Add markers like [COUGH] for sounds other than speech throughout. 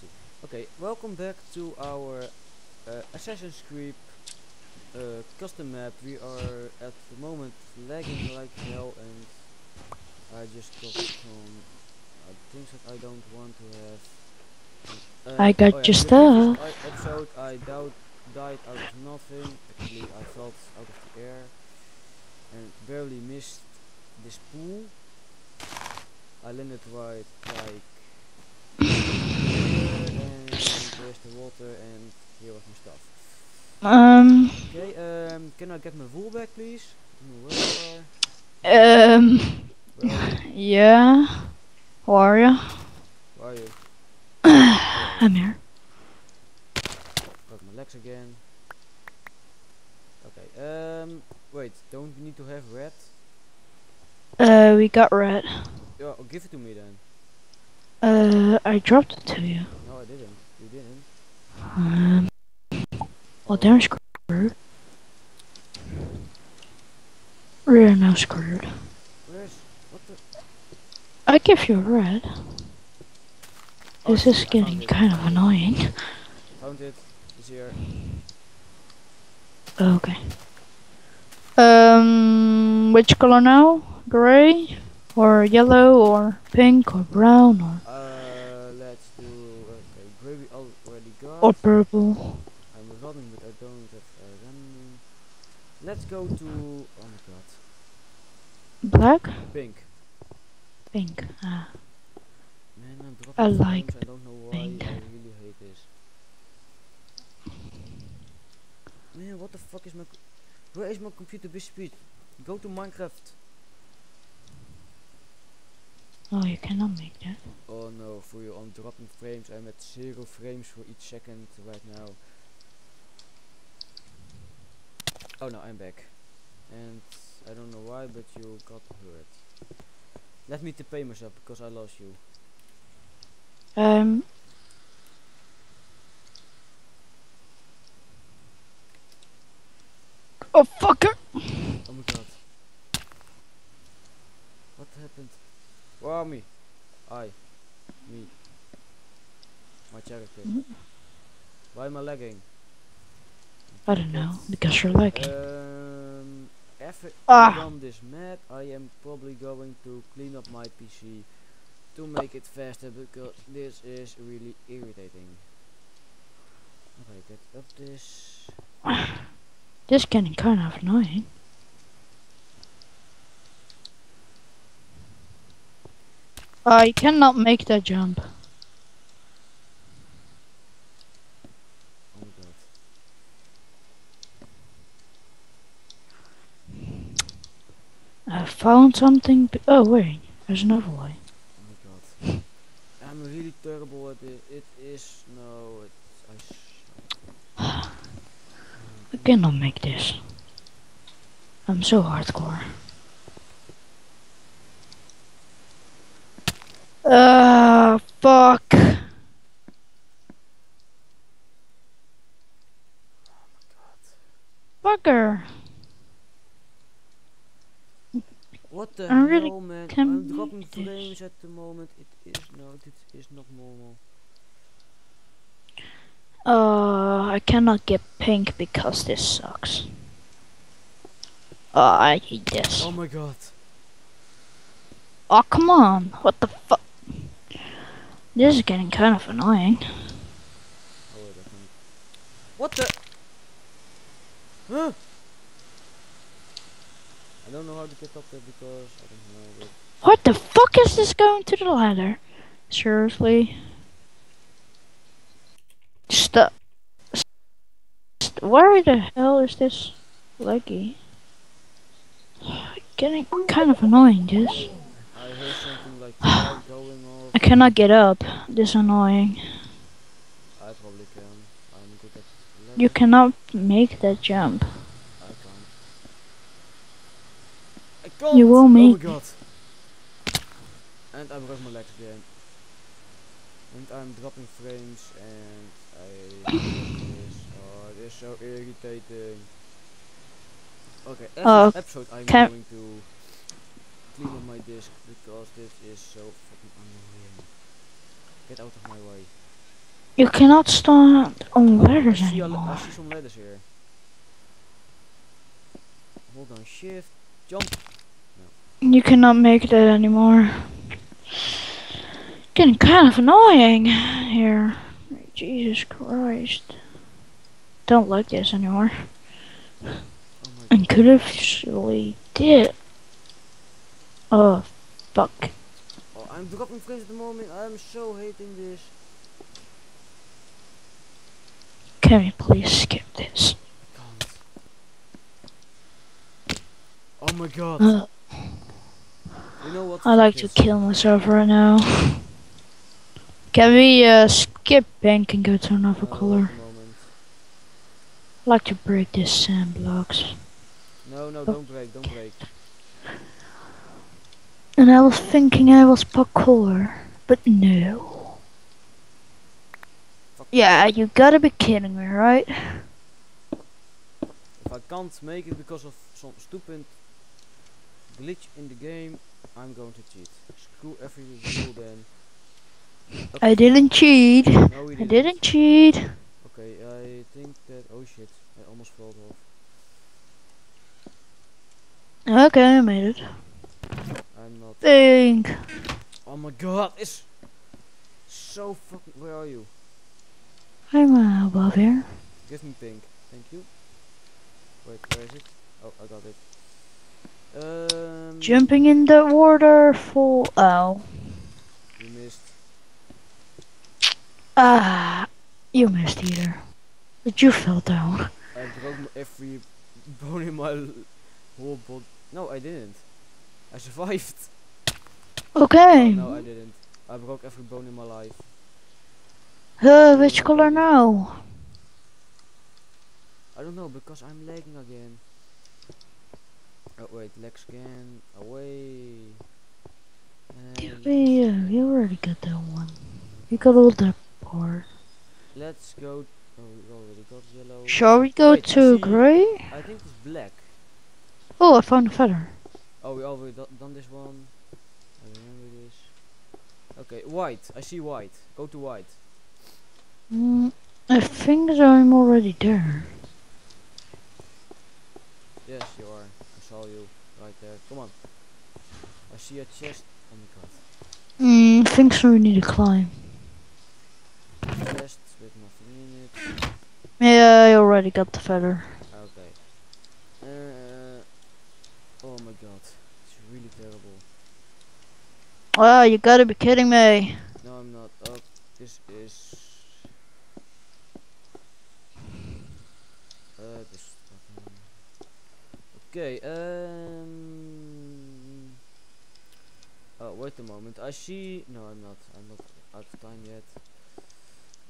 see. Okay, welcome back to our uh, Assassin's Creep uh, custom map. We are at the moment lagging like hell and I just got some uh, things that I don't want to have. Uh, I got oh yeah, your stuff. i- episode I doubt, died out of nothing. Actually I felt out of the air and barely missed this pool. I landed right like there's the water and here was my stuff. Um, Okay, um, can I get my wool back please? Um, you? yeah. How are ya? Where are you? [CLEARS THROAT] I'm here. Got my legs again. Okay, um, wait, don't we need to have red? Uh, we got red. Yeah, oh, give it to me then. Uh, I dropped it to you. No, I didn't. You didn't. Um, well, they're screwed. We're now screwed. I give you a red. This is getting kind of annoying. Found it. It's here. Okay. Um, which color now? Gray, or yellow, or pink, or brown, or Uh, let's do okay. Gray we already got. Or purple? I'm running, but I don't have uh, running. Let's go to oh my god, Black, pink. pink. Ah. Man, I'm dropping I like I don't know why. pink. I really hate this. Man, what the fuck is my? Where is my computer bus speed? Go to Minecraft. Oh, you cannot make that. Oh no, for you, I'm dropping frames. I'm at zero frames for each second right now. Oh no, I'm back. And I don't know why, but you got hurt. Let me TP myself because I lost you. Um. Oh fucker! Oh my god. What happened? Are me? I. Me. My character. Mm. Why am I lagging? I don't know because you're lagging. Um, after Ah. I this map, I am probably going to clean up my PC to make it faster because this is really irritating. Okay, get up this. [SIGHS] This is getting kind of annoying. I cannot make that jump. Oh my god. I found something. b- Oh wait, there's another way. Oh my god. I'm really terrible at it. It is no. It's I. I cannot make this. I'm so hardcore. Uh, fuck. Fucker. What the I really hell, man? I'm dropping frames at the moment. It is no. This is not normal. Uh, I cannot get pink because this sucks. Oh, I hate this. Oh my god. Oh, come on. What the fuck? This is getting kind of annoying. Oh wait, I can. What the? Huh? I don't know how to get up there because I don't know. But What the fuck is this going to the ladder? Seriously? Stop. St- Where the hell is this leggy? Getting kind of annoying, this. I heard something like fire going off. [SIGHS] I cannot get up. This annoying. I probably can. I'm good at. You cannot make that jump. I can't. I can't. You will Oh make god. And I broke my legs again. And I'm dropping frames and I this. Oh, it is so irritating. Okay, Oh, episode I'm going to clean up my disk because this is so fucking annoying. Get out of my way. You cannot stand on I ladders l- I anymore. see some ladders here. Hold on, shift, jump. You cannot make that anymore. Getting kind of annoying here. Jesus Christ. Don't like this anymore. Oh And could have actually did. Oh, fuck. Oh, I'm dropping frames at the moment. I'm so hating this. Can we please skip this? Oh my god. Uh, you know what? I like to kill myself right now. Can we uh, skip bank and go to another color? I like to break this sand blocks. No, no, don't break, don't break. And I was thinking I was parkour, but no. Yeah, you gotta be kidding me, right? If I can't make it because of some stupid glitch in the game, I'm going to cheat. Screw every rule then. I didn't cheat. No, I didn't. didn't cheat. Okay, I think that. Oh shit, I almost fell off. Okay, I made it. I'm not. Oh my god, it's so fucking. Where are you? I'm uh, above here. Give me pink. Thank you. Wait, where is it? Oh, I got it. Um. Jumping in the water full. Oh. You missed. Ah. You missed either. But you fell down. I broke every bone in my whole body. No, I didn't. I survived. Okay. No, I didn't. I broke every bone in my life. Uh, which color now? I don't know because I'm lagging again. Oh wait, lag scan away. Give And me, uh, you already got that one. You got all that part. let's go. Oh, we already got yellow. Shall we go Wait, I to see- gray? I think it's black. Oh, I found a feather. Oh, we already done this one. I remember this. Okay, white. I see white. Go to white. Mm, I think I'm already there. Yes, you are. I saw you right there. Come on. I see a chest. Oh my god. Mm, I think so. We need to climb. Chest with nothing in it. Yeah, I already got the feather. Okay. Uh, oh my god. It's really terrible. Wow, you gotta be kidding me. No, I'm not. Oh, this is. Uh, this. Okay. Um. Oh, wait a moment. I see. No, I'm not. I'm not out of time yet.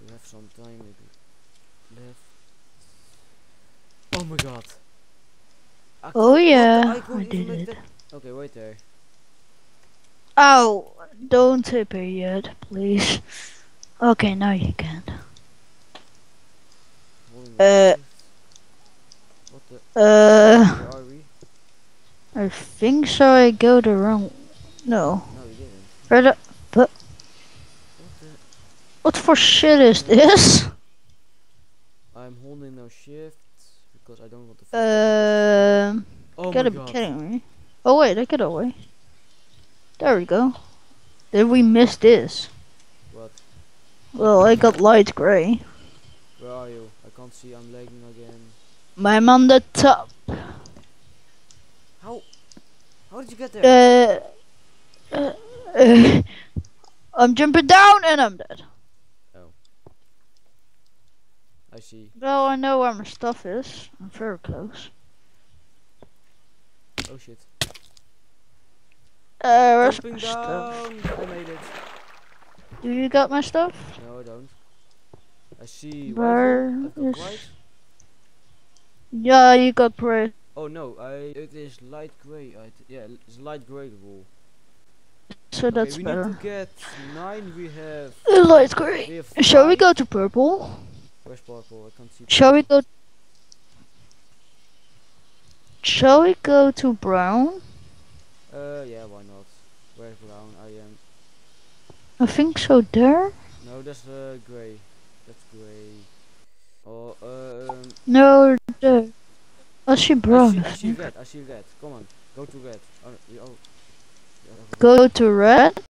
We have some time maybe left. Oh my god. I Oh cou- what the- yeah, I I did Okay, wait there. Oh, don't tip it yet, please. Okay, now you can. Uh. What the? Uh, Where are we? I think so. I go the wrong. No. No, you didn't. Where the? What? What for shit is this? I'm holding no shift because I don't want to. up Um, customer. oh gotta be god. kidding me. Oh wait, I get away. There we go. Did we miss this? What? Well, I got light gray. Where are you? I can't see. I'm lagging again. I'm on the top. How? How did you get there? Uh, uh, uh, I'm jumping down and I'm dead. Oh. I see. Well, I know where my stuff is. I'm very close. Oh shit. Uh, where's my stuff? I made it. Do you got my stuff? No, I don't. I see. Where White. I've got is- white. Yeah, you got gray. Oh no, I. It is light gray. I. T- yeah, it's light gray rule. So Okay, that's we better. need to get nine. We have. Light gray. We Shall we go to purple? Where's purple? I can't see. Shall we go? Shall we go to brown? Uh, yeah, why not? Where's brown? I am. I think so. There. No, that's uh, gray. That's gray. Or um. No, there. I see I brown. see, I I see red. I see red. Come on, go to red. Oh, oh. Go to red.